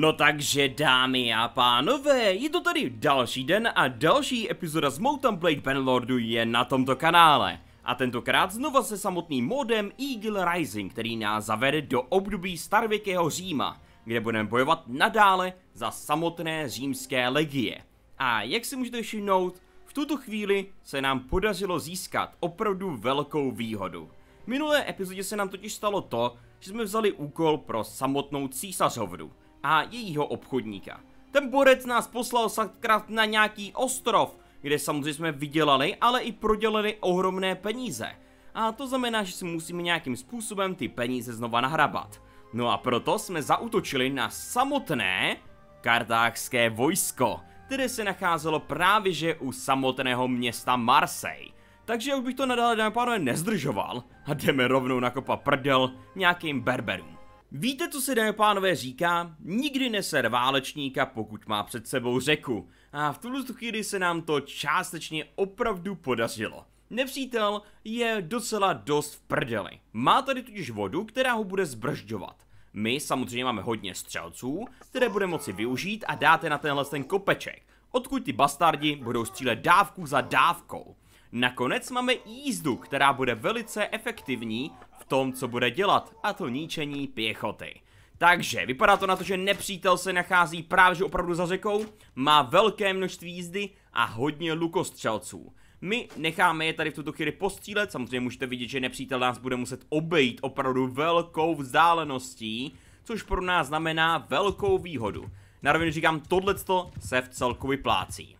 No takže dámy a pánové, je to tady další den a další epizoda z Mountain Blade Banlordu je na tomto kanále. A tentokrát znova se samotným modem Eagle Rising, který nás zavede do období starověkého Říma, kde budeme bojovat nadále za samotné římské legie. A jak si můžete všimnout, v tuto chvíli se nám podařilo získat opravdu velkou výhodu. V minulé epizodě se nám totiž stalo to, že jsme vzali úkol pro samotnou císařovnu a jejího obchodníka. Ten borec nás poslal sakra na nějaký ostrov, kde samozřejmě jsme vydělali, ale i prodělali ohromné peníze. A to znamená, že si musíme nějakým způsobem ty peníze znova nahrabat. No a proto jsme zautočili na samotné kartákské vojsko, které se nacházelo právě že u samotného města Marseille. Takže už bych to nadále, dáme pánové, nezdržoval a jdeme rovnou nakopat prdel nějakým berberům. Víte, co se, dámy pánové, říká? Nikdy neser válečníka, pokud má před sebou řeku. A v tuhle chvíli se nám to částečně opravdu podařilo. Nepřítel je docela dost v prdeli. Má tady totiž vodu, která ho bude zbržďovat. My samozřejmě máme hodně střelců, které bude moci využít a dáte na tenhle ten kopeček, odkud ty bastardi budou střílet dávku za dávkou. Nakonec máme jízdu, která bude velice efektivní tom, co bude dělat, a to ničení pěchoty. Takže vypadá to na to, že nepřítel se nachází právě opravdu za řekou, má velké množství jízdy a hodně lukostřelců. My necháme je tady v tuto chvíli postřílet, samozřejmě můžete vidět, že nepřítel nás bude muset obejít opravdu velkou vzdáleností, což pro nás znamená velkou výhodu. Na rovinu říkám, tohleto se v celku vyplácí.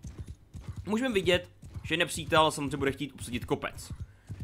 Můžeme vidět, že nepřítel samozřejmě bude chtít obsadit kopec.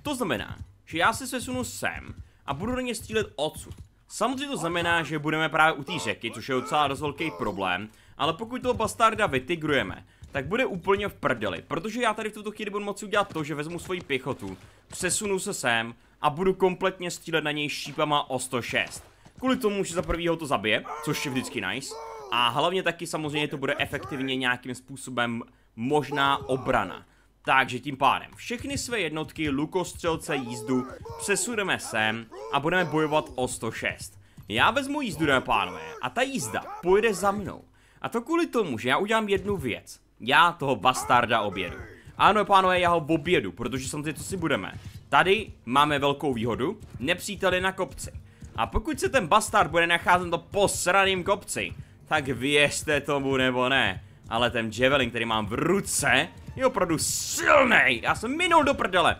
To znamená, že já se sesunu sem a budu na ně střílet odsud. Samozřejmě to znamená, že budeme právě u té řeky, což je docela dost velký problém, ale pokud toho bastarda vytigrujeme, tak bude úplně v prdeli, protože já tady v tuto chvíli budu moci udělat to, že vezmu svoji pěchotu, přesunu se sem a budu kompletně střílet na něj šípama o 106. Kvůli tomu, že za prvýho to zabije, což je vždycky nice, a hlavně taky samozřejmě to bude efektivně nějakým způsobem možná obrana. Takže tím pádem všechny své jednotky, lukostřelce, jízdu přesuneme sem a budeme bojovat o 106. Já vezmu jízdu, dáme pánové, a ta jízda pojede za mnou. A to kvůli tomu, že já udělám jednu věc. Já toho bastarda objedu. Ano, pánové, já ho objedu, protože samozřejmě co si budeme. Tady máme velkou výhodu, nepřítel je na kopci. A pokud se ten bastard bude nacházet na posraným kopci, tak věřte tomu nebo ne. Ale ten javelin, který mám v ruce, je opravdu silný. Já jsem minul do prdele.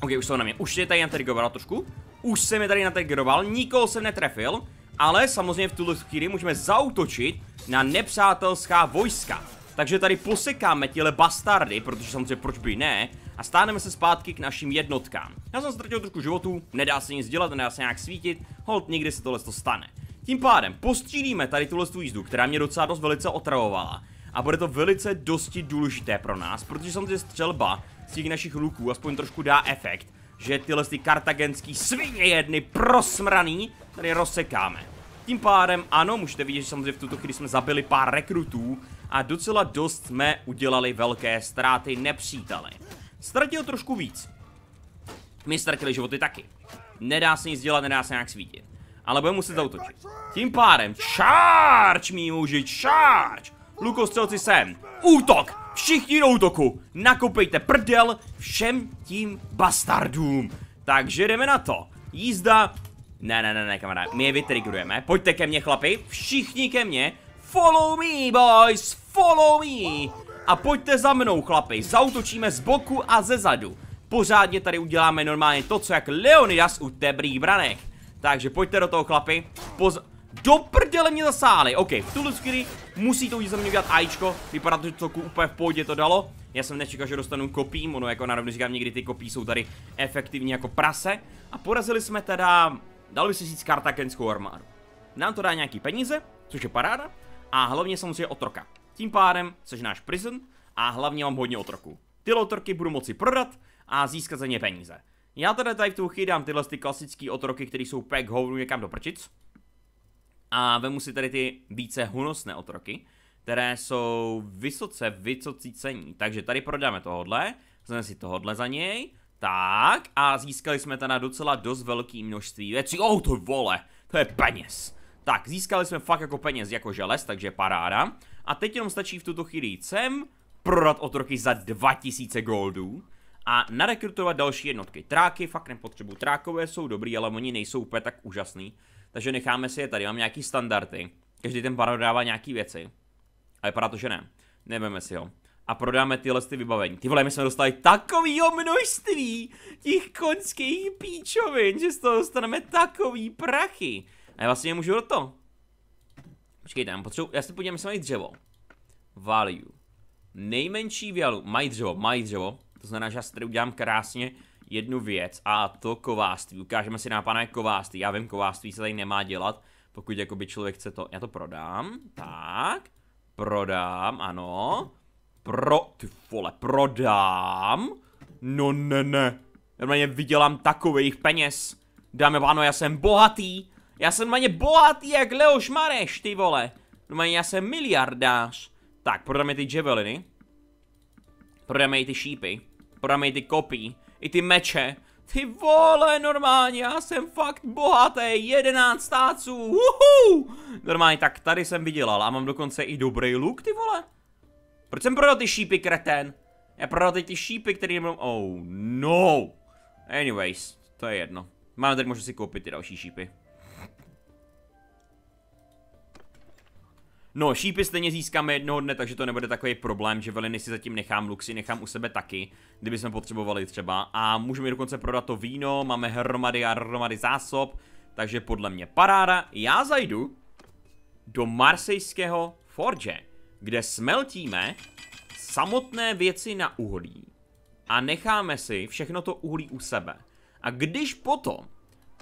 Ok, už jsou na mě. Už je tady natrigoval trošku. Už jsem je tady natrigoval, nikoho jsem netrefil. Ale samozřejmě v tuhle chvíli můžeme zautočit na nepřátelská vojska. Takže tady posekáme těle bastardy, protože samozřejmě proč by ne, a stáneme se zpátky k našim jednotkám. Já jsem ztratil trošku životů, nedá se nic dělat, nedá se nějak svítit, hold, někdy se tohle to stane. Tím pádem postřílíme tady tuhle jízdu, která mě docela dost velice otravovala a bude to velice dosti důležité pro nás, protože samozřejmě střelba z těch našich luků aspoň trošku dá efekt, že tyhle ty kartagenský svině jedny prosmraný tady rozsekáme. Tím pádem, ano, můžete vidět, že samozřejmě v tuto chvíli jsme zabili pár rekrutů a docela dost jsme udělali velké ztráty nepříteli. Ztratil trošku víc. My ztratili životy taky. Nedá se nic dělat, nedá se nějak svítit. Ale budeme muset zautočit. Tím pádem, charge, mý muži, charge! Lukostřelci sem. Útok! Všichni do útoku! Nakopejte prdel všem tím bastardům. Takže jdeme na to. Jízda. Ne, ne, ne, ne, kamarád. My je vytrigrujeme. Pojďte ke mně, chlapi. Všichni ke mně. Follow me, boys. Follow me. A pojďte za mnou, chlapi. Zautočíme z boku a ze zadu. Pořádně tady uděláme normálně to, co jak Leonidas u tebrých branek. Takže pojďte do toho, chlapi. Poz do prdele mě zasáli. OK, v tuhle chvíli musí to za mě udělat AIčko. Vypadá to, že to úplně v pohodě to dalo. Já jsem nečekal, že dostanu kopím, ono jako narovně říkám, někdy ty kopí jsou tady efektivní jako prase. A porazili jsme teda, dalo by se říct, kartakenskou armádu. Nám to dá nějaký peníze, což je paráda, a hlavně samozřejmě otroka. Tím pádem seš náš prison a hlavně mám hodně otroků. Ty otroky budu moci prodat a získat za ně peníze. Já teda tady v tu chvíli dám tyhle ty klasické otroky, které jsou pack hovnu někam do prčic. A vemu si tady ty více hunosné otroky, které jsou vysoce, vysocí cení. Takže tady prodáme tohodle, vezmeme si tohodle za něj, tak a získali jsme teda docela dost velký množství věcí. Oh, to vole, to je peněz. Tak, získali jsme fakt jako peněz jako želez, takže paráda. A teď jenom stačí v tuto chvíli jít sem, prodat otroky za 2000 goldů a narekrutovat další jednotky. Tráky fakt nepotřebuji. Trákové jsou dobrý, ale oni nejsou úplně tak úžasný. Takže necháme si je tady. Mám nějaký standardy. Každý ten prodává nějaký věci. A vypadá to, že ne. Nevíme si ho. A prodáme tyhle ty vybavení. Ty vole, my jsme dostali takovýho množství těch konských píčovin, že z toho dostaneme takový prachy. A já vlastně můžu do to. Počkejte, já potřebuji, já si podívám, jestli mají dřevo. Value. Nejmenší value, mají dřevo, mají dřevo. To znamená, že já si tady udělám krásně jednu věc a to kováství. Ukážeme si na pana kováství. Já vím, kováství se tady nemá dělat, pokud jakoby člověk chce to. Já to prodám, tak. Prodám, ano. Pro, ty vole, prodám. No ne, ne. Normálně vydělám takových peněz. Dáme páno, já jsem bohatý. Já jsem normálně bohatý jak Leoš Mareš, ty vole. Normálně já jsem miliardář. Tak, prodáme ty javeliny. Prodáme i ty šípy. Prodáme i ty kopí. I ty meče. Ty vole, normálně, já jsem fakt bohatý, 11 stáců, uhu! Normálně, tak tady jsem vydělal a mám dokonce i dobrý look, ty vole. Proč jsem prodal ty šípy, kreten? Já prodal teď ty šípy, které mám... Oh, no! Anyways, to je jedno. Máme tady možnost si koupit ty další šípy. No, šípy stejně získáme jednoho dne, takže to nebude takový problém, že veliny si zatím nechám, luxy nechám u sebe taky, kdyby jsme potřebovali třeba. A můžeme dokonce prodat to víno, máme hromady a hromady zásob, takže podle mě paráda. Já zajdu do marsejského forge, kde smeltíme samotné věci na uhlí a necháme si všechno to uhlí u sebe. A když potom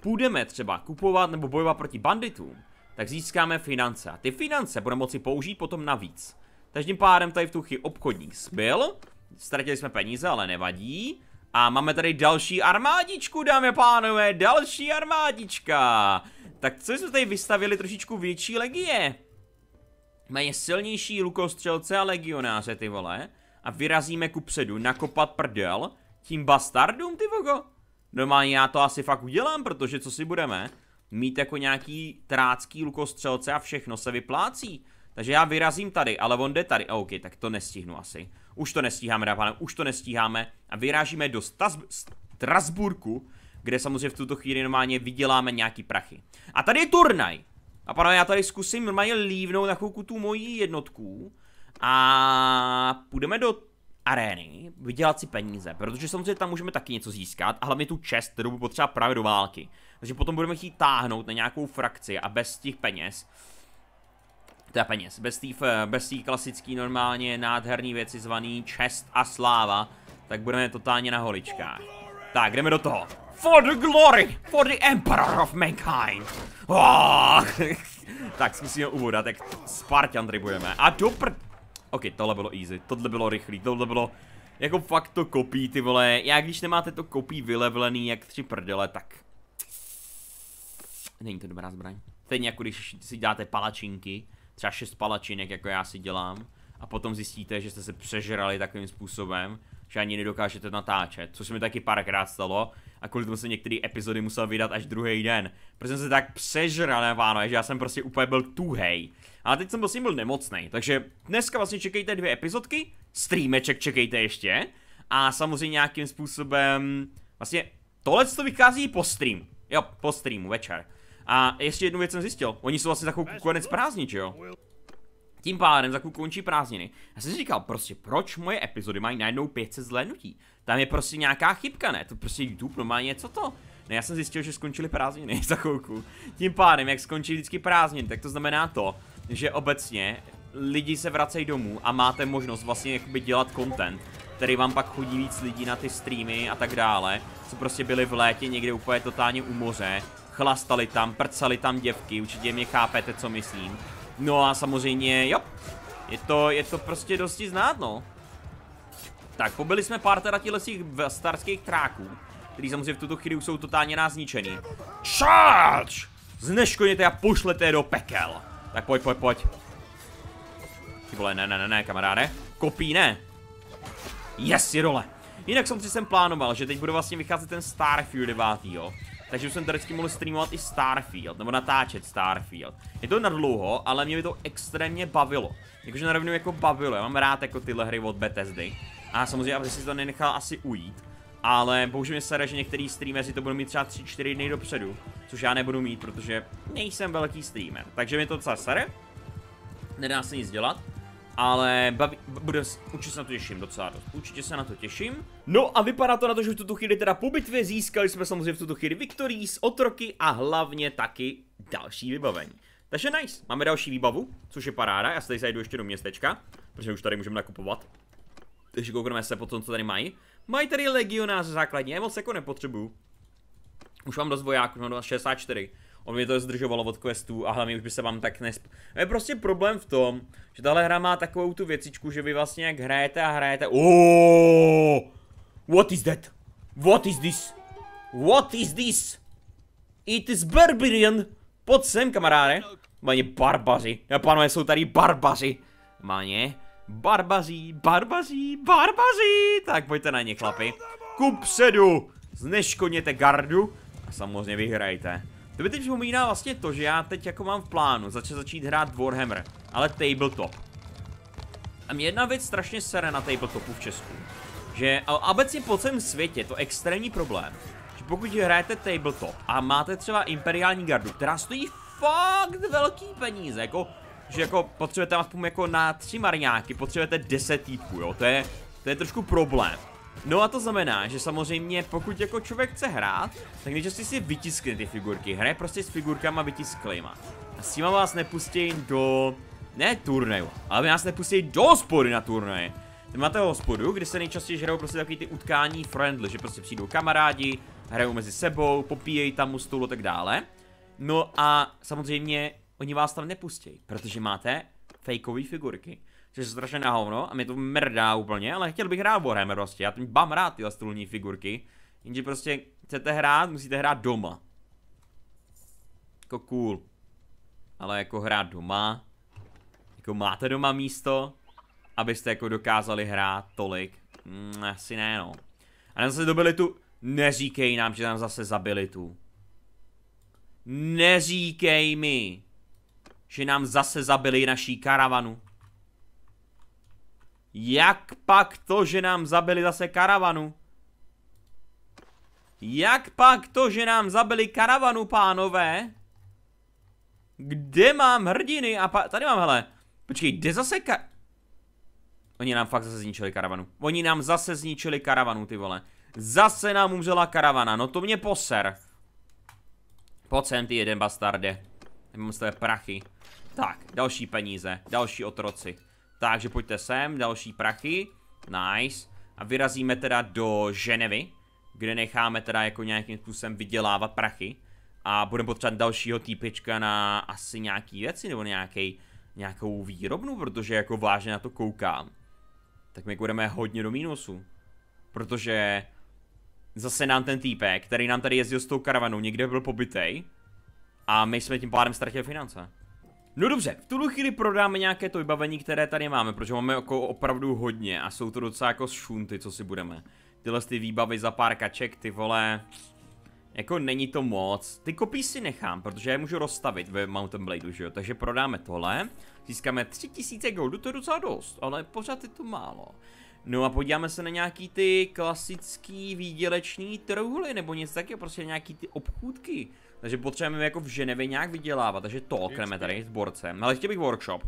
půjdeme třeba kupovat nebo bojovat proti banditům, tak získáme finance. A ty finance budeme moci použít potom navíc. Takže tím pádem tady v tu chvíli obchodník zbyl. Ztratili jsme peníze, ale nevadí. A máme tady další armádičku, dámy a pánové, další armádička. Tak co jsme tady vystavili trošičku větší legie? Mají silnější lukostřelce a legionáře, ty vole. A vyrazíme ku předu, nakopat prdel tím bastardům, ty vogo. Normálně já to asi fakt udělám, protože co si budeme? Mít jako nějaký trácký lukostřelce a všechno se vyplácí. Takže já vyrazím tady, ale on jde tady. OK, tak to nestihnu asi. Už to nestíháme, dáme, už to nestíháme. A vyrážíme do Strasburku, kde samozřejmě v tuto chvíli normálně vyděláme nějaký prachy. A tady je turnaj. A pane, já tady zkusím normálně lívnout na chvilku tu moji jednotku. A půjdeme do arény, vydělat si peníze, protože samozřejmě tam můžeme taky něco získat a hlavně tu čest, kterou potřeba právě do války. Takže potom budeme chtít táhnout na nějakou frakci a bez těch peněz, teda peněz, bez té bez klasický normálně nádherný věci zvaný čest a sláva, tak budeme totálně na holičkách. Tak, jdeme do toho. For the glory, for the emperor of mankind. Oh. tak, zkusíme uvodat, jak Spartan tribujeme. A dopr... Ok, tohle bylo easy, tohle bylo rychlý, tohle bylo jako fakt to kopí, ty vole. Já když nemáte to kopí vylevlený jak tři prdele, tak Není to dobrá zbraň. Stejně jako když si dáte palačinky, třeba šest palačinek, jako já si dělám, a potom zjistíte, že jste se přežrali takovým způsobem, že ani nedokážete natáčet, což se mi taky párkrát stalo a kvůli tomu jsem některé epizody musel vydat až druhý den, protože jsem se tak přežral, páno, že já jsem prostě úplně byl tuhej. Ale teď jsem prostě byl nemocný, takže dneska vlastně čekejte dvě epizodky, streameček čekejte ještě a samozřejmě nějakým způsobem, vlastně tohle to vychází po stream, jo, po streamu večer. A ještě jednu věc jsem zjistil. Oni jsou vlastně za chvilku konec prázdnit, že jo? Tím pádem za chvilku končí prázdniny. Já jsem si říkal, prostě proč moje epizody mají najednou 500 zhlédnutí? Tam je prostě nějaká chybka, ne? To prostě YouTube normálně, co to? Ne, já jsem zjistil, že skončily prázdniny za chvilku. Tím pádem, jak skončí vždycky prázdniny, tak to znamená to, že obecně lidi se vracejí domů a máte možnost vlastně jakoby dělat content, který vám pak chodí víc lidí na ty streamy a tak dále, co prostě byli v létě někde úplně totálně u moře chlastali tam, prcali tam děvky, určitě mě chápete, co myslím. No a samozřejmě, jo, je to, je to prostě dosti znát, no. Tak, pobili jsme pár teda těch starských tráků, který samozřejmě v tuto chvíli jsou totálně nás zničený. Charge! Zneškodněte a pošlete do pekel. Tak pojď, pojď, pojď. Ty vole, ne, ne, ne, ne, kamaráde. Kopí, ne. Yes, je dole. Jinak jsem si sem plánoval, že teď bude vlastně vycházet ten Starfield 9. takže jsem vždycky mohl streamovat i Starfield, nebo natáčet Starfield. Je to nadlouho, ale mě by to extrémně bavilo. Jakože na jako bavilo, já mám rád jako tyhle hry od Bethesdy. A samozřejmě, aby si to nenechal asi ujít. Ale bohužel mě sere, že některý streameři to budou mít třeba 3-4 dny dopředu, což já nebudu mít, protože nejsem velký streamer. Takže mi to docela sere, nedá se nic dělat. Ale baví, bude, určitě se na to těším docela dost, určitě se na to těším. No a vypadá to na to, že v tuto chvíli teda po bitvě získali jsme samozřejmě v tuto chvíli Victories, otroky a hlavně taky další vybavení. Takže nice, máme další výbavu, což je paráda, já se tady zajdu ještě do městečka, protože už tady můžeme nakupovat. Takže koukneme se po tom, co tady mají. Mají tady legionáře základně, já moc jako nepotřebuju. Už mám dost vojáků, mám 64. On mě to zdržovalo od questů a hlavně už by se vám tak nesp... Je prostě problém v tom, že tahle hra má takovou tu věcičku, že vy vlastně jak hrajete a hrajete... Oh! What is that? What is this? What is this? It is barbarian! Pojď sem, kamaráde. Máně barbaři. Já pánové, jsou tady barbaři. Máně. Barbazí, barbazí, barbazí. Tak pojďte na ně, chlapi. Kupředu. Zneškodněte gardu a samozřejmě vyhrajte. To by teď připomíná vlastně to, že já teď jako mám v plánu začít začít hrát Warhammer, ale tabletop. A mě jedna věc strašně sere na tabletopu v Česku. Že obecně po celém světě to extrémní problém. Že pokud hrajete tabletop a máte třeba imperiální gardu, která stojí fakt velký peníze, jako že jako potřebujete aspoň jako na tři marňáky, potřebujete 10 týpků, jo, to je, to je trošku problém. No a to znamená, že samozřejmě pokud jako člověk chce hrát, tak nejčastěji si vytiskne ty figurky. Hraje prostě s figurkama vytisklejma. A s tím vás nepustí do... Ne turnaju, ale vás nepustí do hospody na turnaje. Vy máte hospodu, kde se nejčastěji hrajou prostě takový ty utkání friendly, že prostě přijdou kamarádi, hrajou mezi sebou, popíjejí tam u stolu a tak dále. No a samozřejmě oni vás tam nepustí, protože máte fakeové figurky což je strašně na hovno a mě to mrdá úplně, ale chtěl bych hrát Warhammer prostě, já tím mám rád tyhle stolní figurky, jenže prostě chcete hrát, musíte hrát doma. Jako cool. Ale jako hrát doma, jako máte doma místo, abyste jako dokázali hrát tolik, mm, asi ne no. A zase dobili tu, neříkej nám, že tam zase zabili tu. Neříkej mi, že nám zase zabili naší karavanu. Jak pak to, že nám zabili zase karavanu? Jak pak to, že nám zabili karavanu, pánové? Kde mám hrdiny a pa... Tady mám, hele. Počkej, kde zase ka... Oni nám fakt zase zničili karavanu. Oni nám zase zničili karavanu, ty vole. Zase nám umřela karavana, no to mě poser. Pojď sem, ty jeden bastarde. Mám z prachy. Tak, další peníze, další otroci. Takže pojďte sem, další prachy. Nice. A vyrazíme teda do Ženevy, kde necháme teda jako nějakým způsobem vydělávat prachy. A budeme potřebovat dalšího týpečka na asi nějaký věci, nebo nějaký, nějakou výrobnu, protože jako vážně na to koukám. Tak my budeme hodně do mínusu. Protože zase nám ten týpek, který nám tady jezdil s tou karavanou, někde byl pobytej. A my jsme tím pádem ztratili finance. No dobře, v tuhle chvíli prodáme nějaké to vybavení, které tady máme, protože máme jako opravdu hodně a jsou to docela jako šunty, co si budeme. Tyhle ty výbavy za pár kaček, ty vole, jako není to moc. Ty kopí si nechám, protože je můžu rozstavit ve Mountain Bladeu, že jo, takže prodáme tohle. Získáme 3000 goldu, to je docela dost, ale pořád je to málo. No a podíváme se na nějaký ty klasický výdělečný trhuly, nebo něco taky, prostě nějaký ty obchůdky. Takže potřebujeme jako v Ženevě nějak vydělávat, takže to okneme tady s borcem. Ale chtěl bych workshop.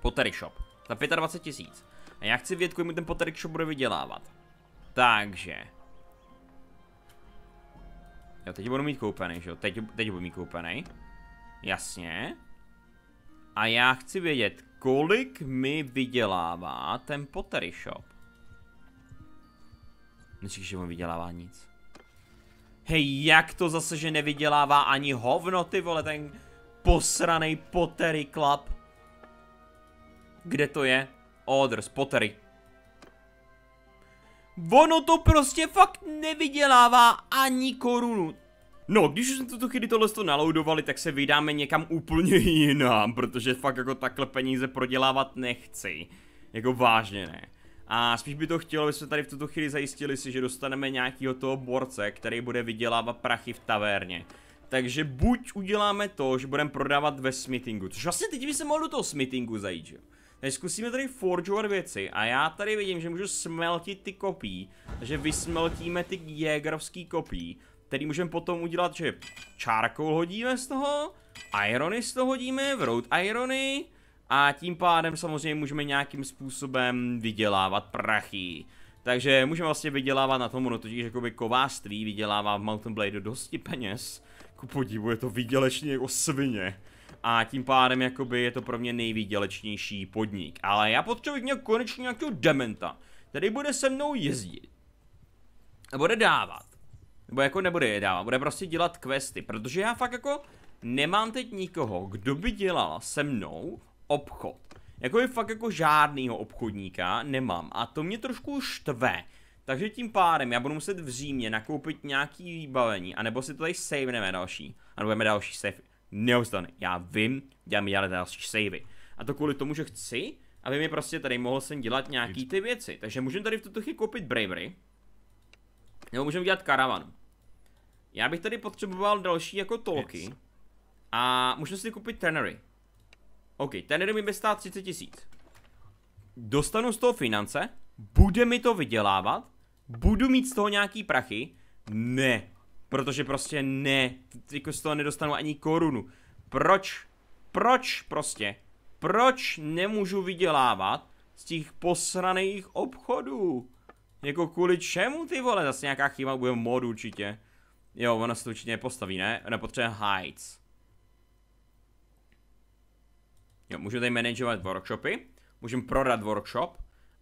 Pottery shop. Za 25 tisíc. A já chci vědět, kolik mi ten pottery shop bude vydělávat. Takže. Jo, teď budu mít koupený, že jo? Teď, teď budu mít koupený. Jasně. A já chci vědět, kolik mi vydělává ten pottery shop. Neříkej, že mu vydělává nic. Hej, jak to zase, že nevydělává ani hovno, ty vole, ten posranej Pottery Club. Kde to je? Odrs, Pottery. Ono to prostě fakt nevydělává ani korunu. No, když už jsme tuto chvíli tohle to naloudovali, tak se vydáme někam úplně jinam, protože fakt jako takhle peníze prodělávat nechci. Jako vážně ne. A spíš by to chtělo, aby jsme tady v tuto chvíli zajistili si, že dostaneme nějakého toho borce, který bude vydělávat prachy v tavérně. Takže buď uděláme to, že budeme prodávat ve smithingu, což vlastně teď by se mohl do toho smithingu zajít, jo. Takže zkusíme tady forgeovat věci a já tady vidím, že můžu smeltit ty kopí, takže vysmeltíme ty jägerovský kopí, který můžeme potom udělat, že charcoal hodíme z toho, irony z toho hodíme, road irony a tím pádem samozřejmě můžeme nějakým způsobem vydělávat prachy. Takže můžeme vlastně vydělávat na tom, no totiž jakoby kovářství vydělává v Mountain Blade dosti peněz. Ku podivu je to výdělečně jako svině. A tím pádem jakoby je to pro mě nejvýdělečnější podnik. Ale já potřebuji měl konečně nějakého dementa, který bude se mnou jezdit. A bude dávat. Nebo jako nebude je dávat, bude prostě dělat questy, protože já fakt jako nemám teď nikoho, kdo by dělal se mnou obchod. Jako je fakt jako žádnýho obchodníka nemám a to mě trošku štve. Takže tím pádem já budu muset v Římě nakoupit nějaký vybavení, anebo si to tady saveneme další. A budeme další save. Neustane. Já vím, dělám dělat další savey. A to kvůli tomu, že chci, aby mi prostě tady mohl sem dělat nějaký ty věci. Takže můžeme tady v tuto chvíli koupit Bravery. Nebo můžeme dělat karavanu. Já bych tady potřeboval další jako tolky. A můžeme si koupit Tannery. OK, Tannery mi by stát 30 tisíc. Dostanu z toho finance, bude mi to vydělávat, budu mít z toho nějaký prachy, ne. Protože prostě ne, jako z toho nedostanu ani korunu. Proč? Proč prostě? Proč nemůžu vydělávat z těch posraných obchodů? Jako kvůli čemu ty vole? Zase nějaká chyba bude mod určitě. Jo, ona se to určitě nepostaví, ne? Nepotřebuje heights. Jo, můžu tady manažovat workshopy, můžeme prodat workshop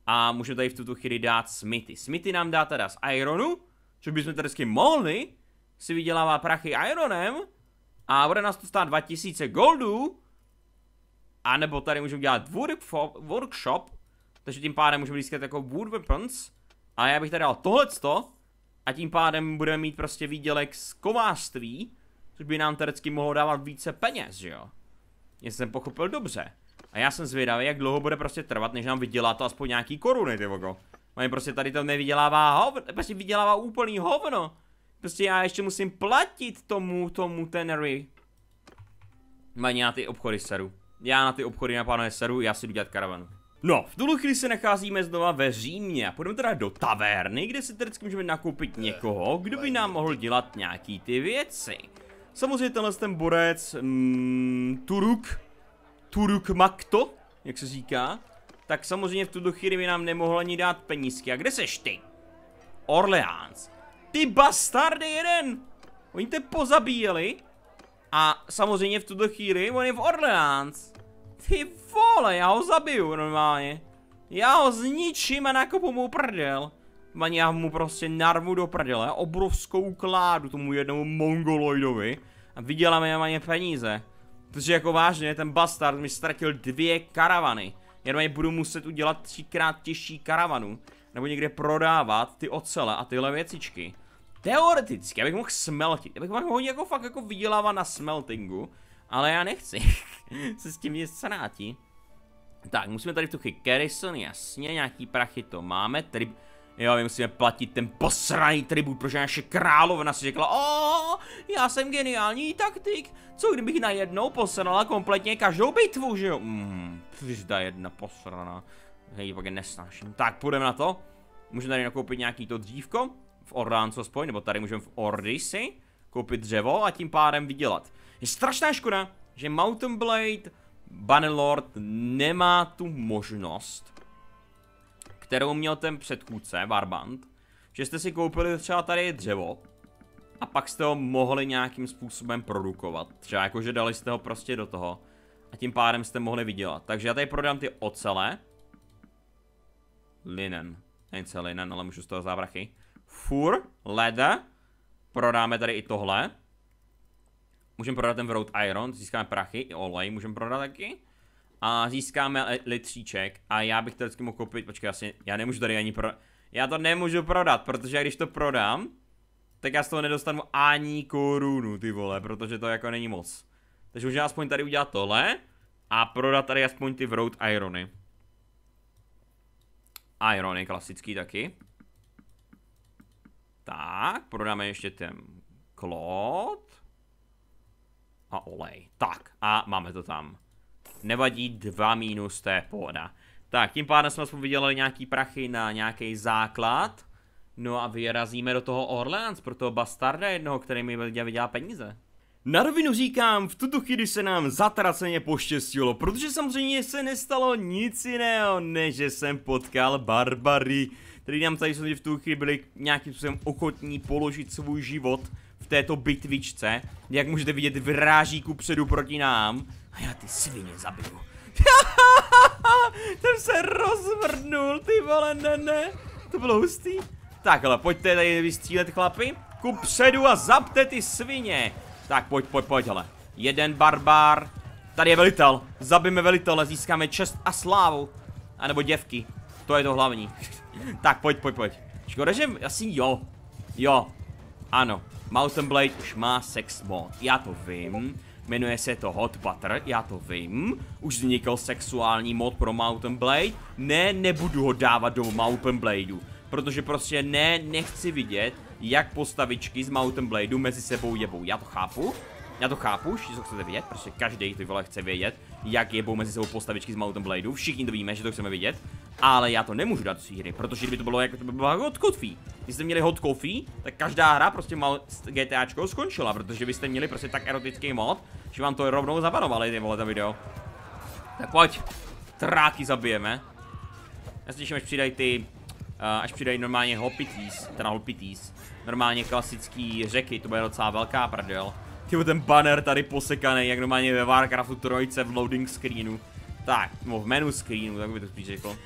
a můžeme tady v tuto chvíli dát smithy. Smithy nám dá teda z ironu, což bychom tady mohli, si vydělává prachy ironem a bude nás to stát 2000 goldů, a nebo tady můžeme dělat workshop, takže tím pádem můžeme získat jako wood weapons, a já bych tady dal tohleto, a tím pádem budeme mít prostě výdělek z kovářství, což by nám teoreticky mohlo dávat více peněz, že jo? Jestli jsem pochopil dobře. A já jsem zvědavý, jak dlouho bude prostě trvat, než nám vydělá to aspoň nějaký koruny, ty vogo. Oni prostě tady to nevydělává hovno, prostě vydělává úplný hovno. Prostě já ještě musím platit tomu, tomu tenery. Mají na ty obchody seru. Já na ty obchody na pánové seru, já si jdu dělat karavanu. No, v tuhle chvíli se nacházíme znova ve Římě a půjdeme teda do taverny, kde si tedy můžeme nakoupit někoho, kdo by nám mohl dělat nějaký ty věci. Samozřejmě tenhle ten borec, mm, Turuk, Turuk Makto, jak se říká, tak samozřejmě v tuto chvíli by nám nemohl ani dát penízky. A kde seš ty? Orleans. Ty bastardy jeden! Oni te pozabíjeli a samozřejmě v tuto chvíli on je v Orleans. Ty vole, já ho zabiju normálně. Já ho zničím a nakopu mu prdel. Mani já mu prostě narvu do prdele, obrovskou kládu tomu jednomu mongoloidovi a vyděláme maně peníze. Protože jako vážně, ten bastard mi ztratil dvě karavany. Jenom je budu muset udělat třikrát těžší karavanu. Nebo někde prodávat ty ocele a tyhle věcičky. Teoreticky, abych mohl smeltit, abych mohl jako fakt jako vydělávat na smeltingu. Ale já nechci se s tím nic srátí. Tak, musíme tady v tu Garrison, jasně, nějaký prachy to máme, tady... Jo, my musíme platit ten posraný tribut, protože naše královna si řekla, o, já jsem geniální taktik, co kdybych najednou posrala kompletně každou bitvu, že jo? Hmm, pizda jedna posraná, hej, pak je nesnáším. Tak, půjdeme na to, můžeme tady nakoupit nějaký to dřívko, v Orlánco spoj, nebo tady můžeme v Ordisi koupit dřevo a tím pádem vydělat. Je strašná škoda, že Mountain Blade Bannerlord nemá tu možnost, kterou měl ten předchůdce, Warband, že jste si koupili třeba tady dřevo a pak jste ho mohli nějakým způsobem produkovat. Třeba jakože dali jste ho prostě do toho a tím pádem jste mohli vydělat. Takže já tady prodám ty ocele. Linen. Není se linen, ale můžu z toho závrachy. Fur, leda. Prodáme tady i tohle. Můžeme prodat ten Road Iron, získáme prachy, i olej můžeme prodat taky. A získáme litříček a já bych to vždycky mohl koupit, počkej, asi, já nemůžu tady ani pro... Já to nemůžu prodat, protože když to prodám, tak já z toho nedostanu ani korunu, ty vole, protože to jako není moc. Takže můžeme aspoň tady udělat tohle a prodat tady aspoň ty Road Irony. Irony klasický taky. Tak, prodáme ještě ten klot. A olej. Tak, a máme to tam. Nevadí, dva mínus, to je pohoda. Tak, tím pádem jsme aspoň vydělali nějaký prachy na nějaký základ. No a vyrazíme do toho Orleans pro toho bastarda jednoho, který mi vydělá peníze. Na rovinu říkám, v tuto chvíli se nám zatraceně poštěstilo, protože samozřejmě se nestalo nic jiného, než že jsem potkal barbary, který nám tady v tu chvíli byli nějakým způsobem ochotní položit svůj život v této bitvičce. Jak můžete vidět, vyráží ku předu proti nám. A já ty svině zabiju. Ten se rozvrdnul, ty vole, ne, ne. To bylo hustý. Tak, ale pojďte tady vystřílet, chlapi. Ku předu a zapte ty svině. Tak, pojď, pojď, pojď, hele. Jeden barbár. Tady je velitel. Zabijeme velitele, získáme čest a slávu. A nebo děvky. To je to hlavní. tak, pojď, pojď, pojď. Škoda, že asi jo. Jo. Ano. Mountain Blade už má sex mod. Já to vím. Jmenuje se to Hot Butter, já to vím. Už vznikl sexuální mod pro Mountain Blade. Ne, nebudu ho dávat do Mountain Bladeu. Protože prostě ne, nechci vidět, jak postavičky z Mountain Bladeu mezi sebou jebou. Já to chápu, já to chápu, že to chcete vědět, protože každý ty vole chce vědět, jak jebou mezi sebou postavičky z Mountain Bladeu. Všichni to víme, že to chceme vidět, ale já to nemůžu dát do své hry, protože kdyby to bylo jako to by bylo hot coffee. Když jste měli hot coffee, tak každá hra prostě mal GTAčko skončila, protože vy jste měli prostě tak erotický mod, že vám to rovnou zabanovali ty vole ta video. Tak pojď, tráky zabijeme. Já se těším, až přidají ty Uh, až přidají normálně hopities, teda hopities, normálně klasický řeky, to bude docela velká prdel. Tyvo ten banner tady posekaný, jak normálně ve Warcraftu trojce v loading screenu. Tak, no v menu screenu, tak by to spíš řekl.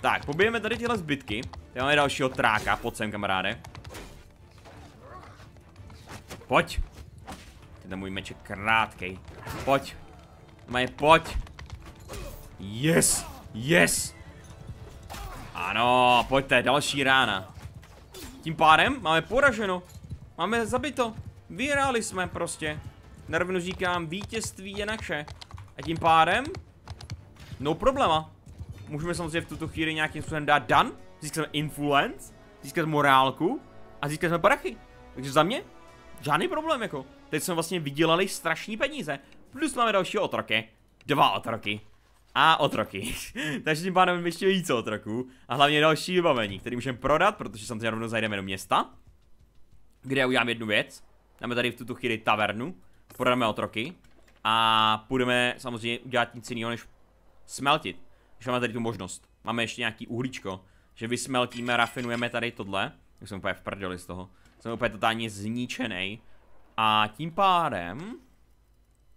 Tak, pobijeme tady tyhle zbytky. Tady máme dalšího tráka, pojď sem kamaráde. Pojď. Ten můj meč je krátkej. Pojď. Maje, pojď. Yes, yes. Ano, pojďte, další rána. Tím pádem máme poraženo. Máme zabito. Vyhráli jsme prostě. Na říkám, vítězství je naše. A tím pádem, no problema. Můžeme samozřejmě v tuto chvíli nějakým způsobem dát dan, získat influence, získat morálku a získat jsme prachy. Takže za mě, žádný problém jako. Teď jsme vlastně vydělali strašní peníze. Plus máme další otroky. Dva otroky a otroky. Takže tím pádem ještě více otroků a hlavně další vybavení, který můžeme prodat, protože samozřejmě rovnou zajdeme do města, kde udělám jednu věc. Dáme tady v tuto chvíli tavernu, prodáme otroky a půjdeme samozřejmě udělat nic jiného než smeltit. Už máme tady tu možnost. Máme ještě nějaký uhlíčko, že vysmeltíme, rafinujeme tady tohle. Už jsem úplně v prdeli z toho. Jsem úplně totálně zničený. A tím pádem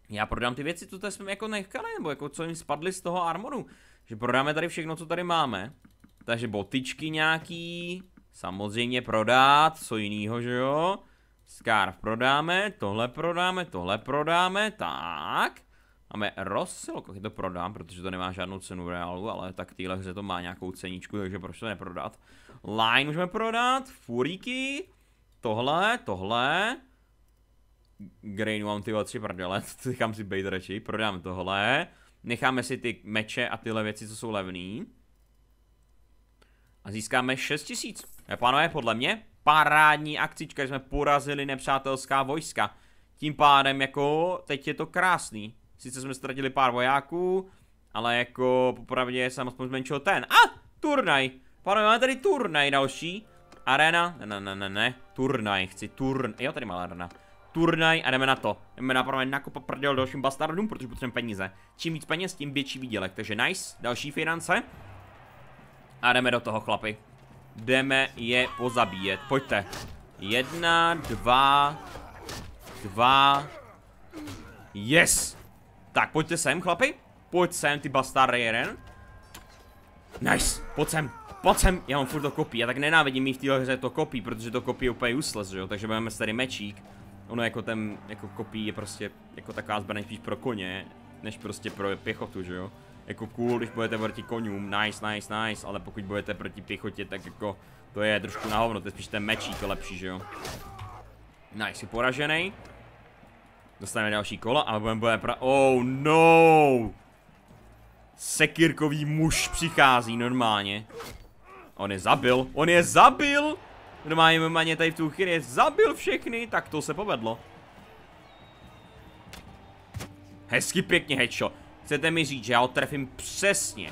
já prodám ty věci, co jsme jako nechali, nebo jako co jim spadly z toho armoru. Že prodáme tady všechno, co tady máme. Takže botičky nějaký, samozřejmě prodat, co jiného, že jo. Scarf prodáme, tohle prodáme, tohle prodáme, tak. Máme rozsilko, to prodám, protože to nemá žádnou cenu v reálu, ale tak týhle hře to má nějakou ceníčku, takže proč to neprodat. Line můžeme prodat, furíky, tohle, tohle. Grainu mám tyhle tři prdele, to nechám si bejt radši, prodám tohle. Necháme si ty meče a tyhle věci, co jsou levný. A získáme 6000. Je pánové, podle mě, parádní akcička, že jsme porazili nepřátelská vojska. Tím pádem jako, teď je to krásný. Sice jsme ztratili pár vojáků, ale jako popravdě jsem aspoň zmenšil ten. A! Ah, turnaj! Pánové, máme tady turnaj další. Arena? Ne, ne, ne, ne, ne. Turnaj, chci turn... Jo, tady má arena turnaj a jdeme na to. Jdeme napravit nakopat prdel dalším bastardům, protože potřebujeme peníze. Čím víc peněz, tím větší výdělek. Takže nice, další finance. A jdeme do toho, chlapi. Jdeme je pozabíjet. Pojďte. Jedna, dva, dva. Yes. Tak, pojďte sem, chlapi. Pojď sem, ty bastardy jeden. Nice, pojď sem. Pojď sem, já mám furt to kopí, já tak nenávidím mít v téhle hře to kopí, protože to kopí je úplně useless, že jo, takže budeme tady mečík ono jako ten, jako kopí je prostě jako taková zbraň spíš pro koně, než prostě pro pěchotu, že jo. Jako cool, když budete proti konům, nice, nice, nice, ale pokud budete proti pěchotě, tak jako to je trošku na hovno, to je spíš ten mečík lepší, že jo. Nice, je poražený. Dostaneme další kolo a budeme budeme pra... Oh no! Sekirkový muž přichází normálně. On je zabil, on je zabil! Normálně normálně tady v tu chvíli je zabil všechny, tak to se povedlo. Hezky pěkně headshot. Chcete mi říct, že já ho trefím přesně.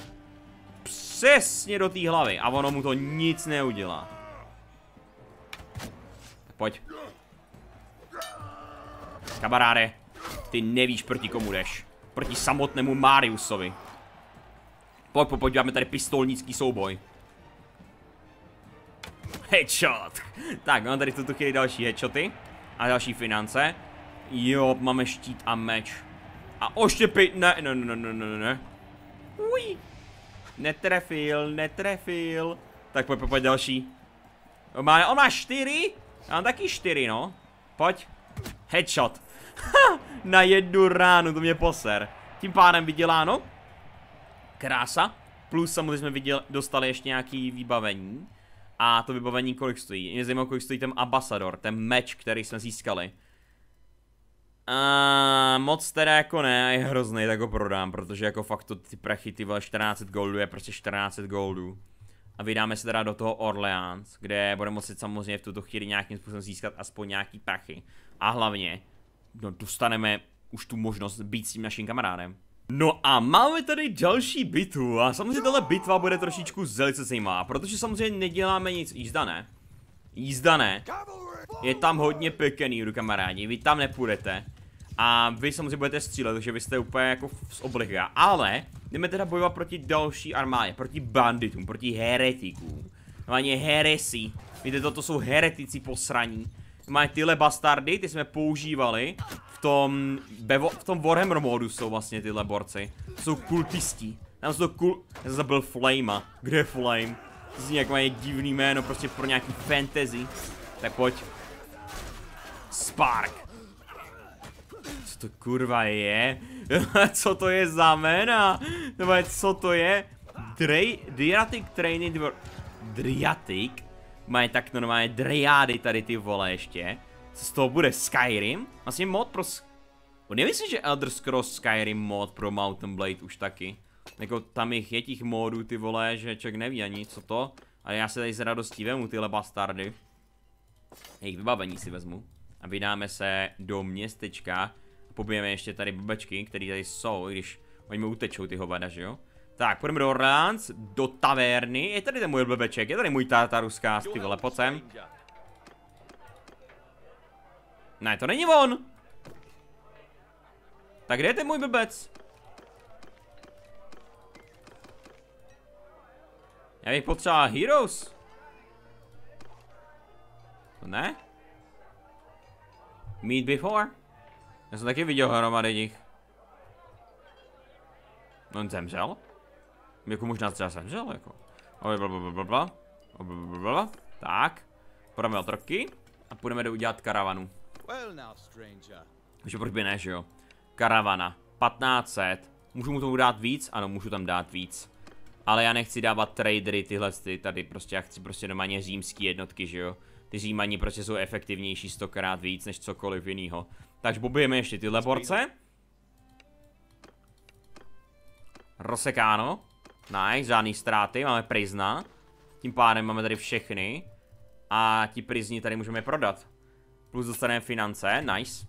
Přesně do té hlavy a ono mu to nic neudělá. Pojď. Kamaráde, ty nevíš proti komu jdeš. Proti samotnému Mariusovi. Pojď, pojď, podíváme tady pistolnický souboj. Headshot. Tak, mám tady v tuto chvíli další headshoty. A další finance. Jo, máme štít a meč. A oštěpit, ne, ne, ne, ne, ne, ne. Uj. Netrefil, netrefil. Tak pojď, pojď, další. On má, on má čtyři? Já mám taky čtyři, no. Pojď. Headshot. na jednu ránu, to mě poser. Tím pádem vyděláno. Krása. Plus samozřejmě jsme viděl, dostali ještě nějaký vybavení. A to vybavení kolik stojí? Mě zajímá, kolik stojí ten ambasador, ten meč, který jsme získali. A moc teda jako ne, je hrozný, tak ho prodám, protože jako fakt to ty prachy, ty vole 14 goldů je prostě 14 goldů. A vydáme se teda do toho Orleans, kde budeme muset samozřejmě v tuto chvíli nějakým způsobem získat aspoň nějaký prachy. A hlavně, no, dostaneme už tu možnost být s tím naším kamarádem. No a máme tady další bitvu a samozřejmě tahle bitva bude trošičku velice zajímavá, protože samozřejmě neděláme nic, jízda ne. Jízda ne. Je tam hodně pekený, kamarádi, vy tam nepůjdete. A vy samozřejmě budete střílet, takže vy jste úplně jako z obliga. Ale jdeme teda bojovat proti další armádě, proti banditům, proti heretikům. Hlavně heresy. Víte, toto jsou heretici posraní. Máme tyhle bastardy, ty jsme používali v tom, bevo, v tom Warhammer modu jsou vlastně tyhle borci. Jsou kultisti. Tam jsou to kul... Já jsem zabil Flame. Kde je Flame? To zní jak mají divný jméno prostě pro nějaký fantasy. Tak pojď. Spark. Co to kurva je? co to je za jména? Nebo co to je? Drej, Driatic Training Driatic? Mají tak normálně driády tady ty vole ještě. Co z toho bude? Skyrim? Vlastně mod pro... Nemyslím, že Elder Scrolls Skyrim mod pro Mountain Blade už taky. Jako tam jich je těch modů ty vole, že člověk neví ani co to. Ale já se tady s radostí vemu tyhle bastardy. Jejich vybavení si vezmu. A vydáme se do městečka. A pobijeme ještě tady blbečky, které tady jsou, i když oni mi utečou ty hovada, že jo? Tak, půjdeme do Orleans, do taverny. Je tady ten můj blbeček, je tady můj tartaruská, ty vole, pojď sem. Ne, to není on. Tak kde je ten můj blbec? Já bych potřeboval Heroes. To ne? Meet before? Já jsem taky viděl hromady nich. On zemřel? Jako možná třeba zemřel, jako. Blablabla. Blablabla. Tak. Půjdeme otroky. A půjdeme do udělat karavanu. Takže proč by ne, že jo? Karavana. 1500. Můžu mu tomu dát víc? Ano, můžu tam dát víc. Ale já nechci dávat tradery tyhle ty tady prostě, já chci prostě normálně římský jednotky, že jo? Ty římani prostě jsou efektivnější stokrát víc než cokoliv jiného. Takže bobujeme ještě tyhle borce. Rozsekáno. Nice, žádný ztráty, máme prizna. Tím pádem máme tady všechny. A ti prizni tady můžeme prodat. Plus dostaneme finance, nice.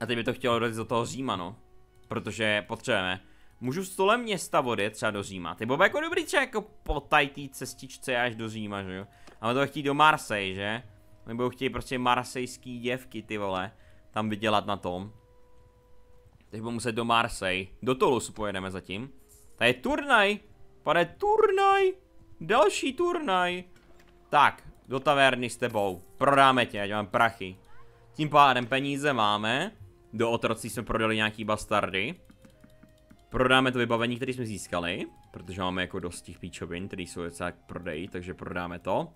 A teď by to chtělo dojít do toho Říma, no. Protože potřebujeme. Můžu stolem města vody třeba do Říma. Ty bylo jako dobrý třeba jako po tajtý cestičce až do Říma, že jo. Ale to chtít do Marseille, že? Nebo chtějí prostě marsejský děvky, ty vole. Tam vydělat na tom. Teď budu muset do Marseille. Do Toulouse pojedeme zatím. Tady je turnaj. Pane turnaj. Další turnaj. Tak, do taverny s tebou. Prodáme tě, ať mám prachy. Tím pádem peníze máme. Do otrocí jsme prodali nějaký bastardy. Prodáme to vybavení, které jsme získali. Protože máme jako dost těch píčovin, které jsou docela prodej, takže prodáme to.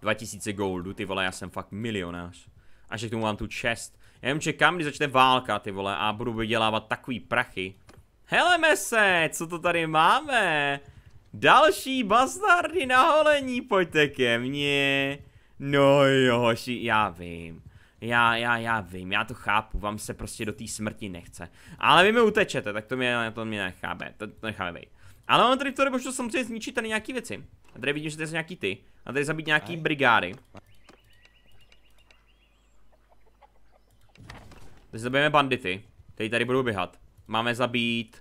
2000 goldu, ty vole, já jsem fakt milionář. Až k tomu mám tu čest. Já jen čekám, když začne válka, ty vole, a budu vydělávat takový prachy. Heleme se, co to tady máme? Další bastardy na holení, pojďte ke mně. No jo, hoši, já vím. Já, já, já vím, já to chápu, vám se prostě do té smrti nechce. Ale vy mi utečete, tak to mě, to mě nechápe, to, to necháme být. Ale on tady v to možná samozřejmě zničit tady nějaký věci. A tady vidím, že tady jsou nějaký ty. A tady zabít nějaký brigády. Teď zabijeme bandity. Tady tady budou běhat. Máme zabít...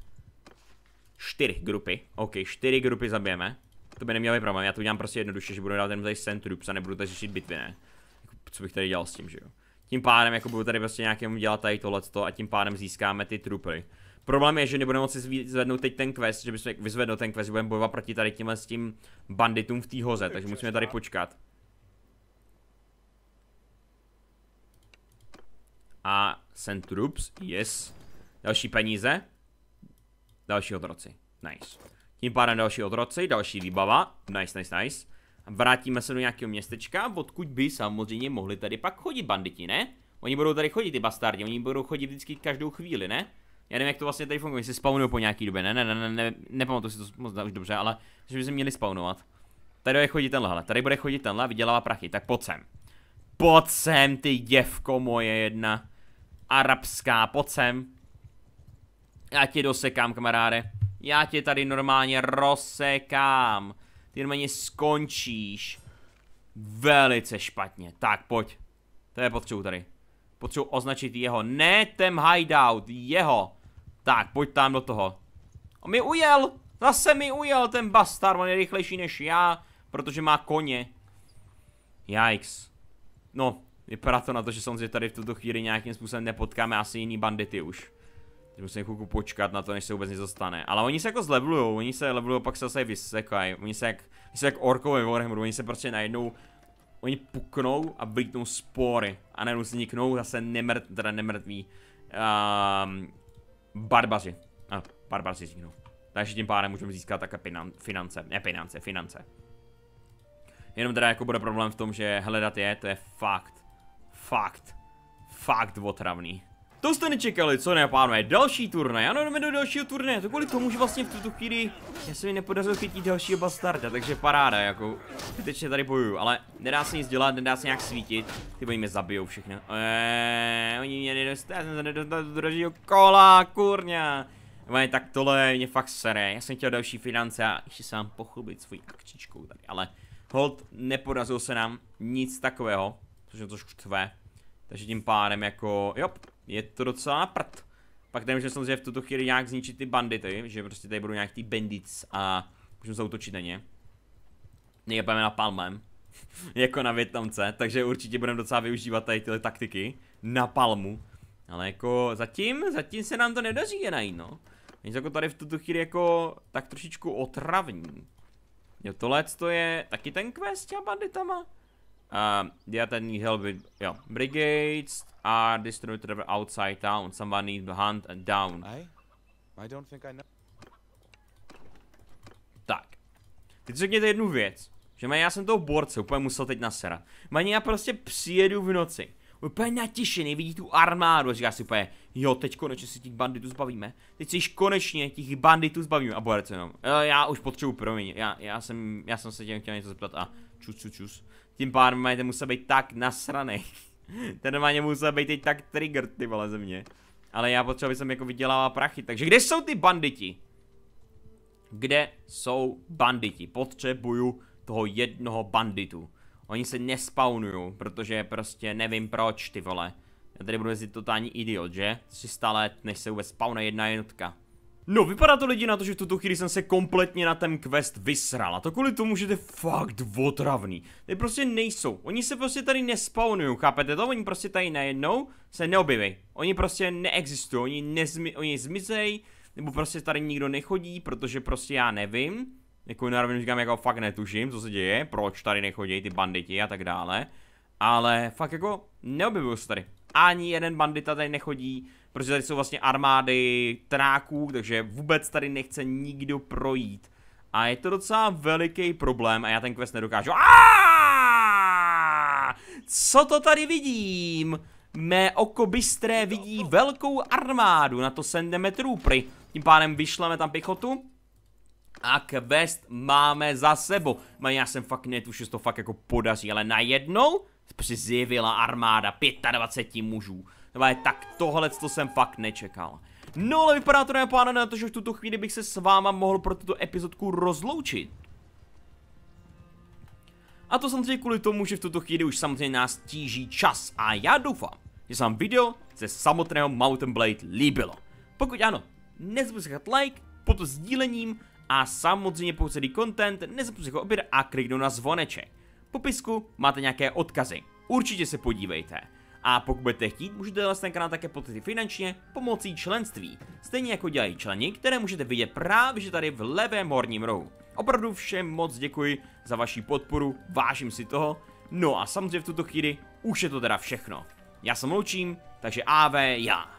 Čtyři grupy. OK, čtyři grupy zabijeme. To by neměl být problém, já to udělám prostě jednoduše, že budu dát ten tady send troops a nebudu tady řešit bitvy, ne? Jako, co bych tady dělal s tím, že jo? Tím pádem jako budu tady prostě nějakému dělat tady tohleto a tím pádem získáme ty troopery. Problém je, že nebudeme moci zvednout teď ten quest, že bychom vyzvedl ten quest, budeme bojovat proti tady tímhle s tím banditům v té hoze, takže musíme tady počkat. A send troops, yes. Další peníze. Další otroci, nice. Tím pádem další otroci, další výbava, nice, nice, nice. Vrátíme se do nějakého městečka, odkud by samozřejmě mohli tady pak chodit banditi, ne? Oni budou tady chodit, ty bastardi, oni budou chodit vždycky každou chvíli, ne? Já nevím, jak to vlastně tady funguje, jestli spawnují po nějaký době, ne, ne, ne, ne, ne nepamatuji si to moc už dobře, ale že by se měli spawnovat. Tady bude chodit tenhle, tady bude chodit tenhle vydělává prachy, tak pojď sem. Pojď sem, ty děvko moje jedna. Arabská, pojď sem. Já tě dosekám, kamaráde. Já tě tady normálně rozsekám. Ty normálně skončíš. Velice špatně. Tak, pojď. To je potřebu tady. Potřebuji označit jeho. Ne ten hideout, jeho. Tak, pojď tam do toho. On mi ujel. Zase mi ujel ten bastard. On je rychlejší než já, protože má koně. Yikes. No, vypadá to na to, že samozřejmě tady v tuto chvíli nějakým způsobem nepotkáme asi jiný bandity už. Musím chvilku počkat na to, než se vůbec něco stane. Ale oni se jako zlevlujou, oni se levelujou, pak se zase vysekají. Oni se jak, oni se jak orkové Warhammeru, oni se prostě najednou Oni puknou a vlítnou spory. A najednou vzniknou zase nemrt, teda nemrtví um, barbaři. A barbaři vzniknou. Takže tím pádem můžeme získat také finance, ne finance, finance. Jenom teda jako bude problém v tom, že hledat je, to je fakt, fakt, fakt otravný. To jste nečekali, co ne, pánové, další turnaj, ano, jdeme do dalšího turnaje, to kvůli tomu, že vlastně v tuto chvíli já se mi nepodařilo chytit dalšího bastarda, takže paráda, jako, zbytečně tady bojuju, ale nedá se nic dělat, nedá se nějak svítit, ty oni mě zabijou všechno, eee, oni mě nedostali, já jsem se nedostal do dalšího kola, kurňa. Vane, tak tohle mě fakt sere, já jsem chtěl další finance a ještě se vám pochlubit svojí akčičkou tady, ale hold, nepodařilo se nám nic takového, což je to štve, takže tím pádem jako, jop, je to docela prd. Pak nemůžeme samozřejmě v tuto chvíli nějak zničit ty bandity, že prostě tady budou nějak ty bandits a můžeme zautočit na ně. Nejepeme na palmem, jako na Větnamce, takže určitě budeme docela využívat tady tyhle taktiky na palmu. Ale jako zatím, zatím se nám to nedaří je najít, no. Nic jako tady v tuto chvíli jako tak trošičku otravní. Jo, tohle to je taky ten quest s těma banditama? Um, yeah, that need help with, jo, brigades are distributed outside town. Someone needs to hunt and down. I? I don't think I know. Tak. Teď řekněte jednu věc. Že já jsem toho borce úplně musel teď naserat. Maně já prostě přijedu v noci. Úplně natěšený, vidí tu armádu a říká si úplně, jo, teď konečně si těch banditů zbavíme. Teď si již konečně těch banditů zbavíme. A borec jenom, já už potřebuji, promiň, já, já, jsem, já jsem se tím chtěl něco zeptat a čus, čus, čus. Tím pádem majte musel být tak nasraný. Ten normálně musel být teď tak trigger, ty vole ze mě. Ale já potřebuji, jsem jako vydělával prachy. Takže kde jsou ty banditi? Kde jsou banditi? Potřebuju toho jednoho banditu. Oni se nespawnují, protože prostě nevím proč, ty vole. Já tady budu jezdit totální idiot, že? 300 let, než se vůbec spawne jedna jednotka. No, vypadá to lidi na to, že v tuto chvíli jsem se kompletně na ten quest vysral. A to kvůli tomu, že to je fakt otravný. Ty prostě nejsou. Oni se prostě tady nespawnují, chápete to? Oni prostě tady najednou se neobjeví. Oni prostě neexistují, oni, nezmi oni zmizej, nebo prostě tady nikdo nechodí, protože prostě já nevím. Jako na říkám, jako fakt netuším, co se děje, proč tady nechodí ty banditi a tak dále. Ale fakt jako neobjevují se tady. Ani jeden bandita tady nechodí, protože tady jsou vlastně armády tráků, takže vůbec tady nechce nikdo projít. A je to docela veliký problém a já ten quest nedokážu. Co to tady vidím? Mé oko bystré vidí velkou armádu, na to sendeme trůpry. Tím pádem vyšleme tam pěchotu. A quest máme za sebou. Man, já jsem fakt netušil, že to fakt jako podaří, ale najednou přizjevila armáda 25 mužů. Nebo tak tohle to jsem fakt nečekal. No ale vypadá to nepána na to, že v tuto chvíli bych se s váma mohl pro tuto epizodku rozloučit. A to samozřejmě kvůli tomu, že v tuto chvíli už samozřejmě nás tíží čas a já doufám, že se vám video ze samotného Mountain Blade líbilo. Pokud ano, nezapomeňte like, pod sdílením a samozřejmě pokud celý content, nezapomeňte ho oběr a kliknout na zvoneček. V popisku máte nějaké odkazy, určitě se podívejte. A pokud budete chtít, můžete vlastně ten kanál také podpořit finančně pomocí členství. Stejně jako dělají členi, které můžete vidět právě že tady v levém horním rohu. Opravdu všem moc děkuji za vaši podporu, vážím si toho. No a samozřejmě v tuto chvíli už je to teda všechno. Já se loučím, takže AV já.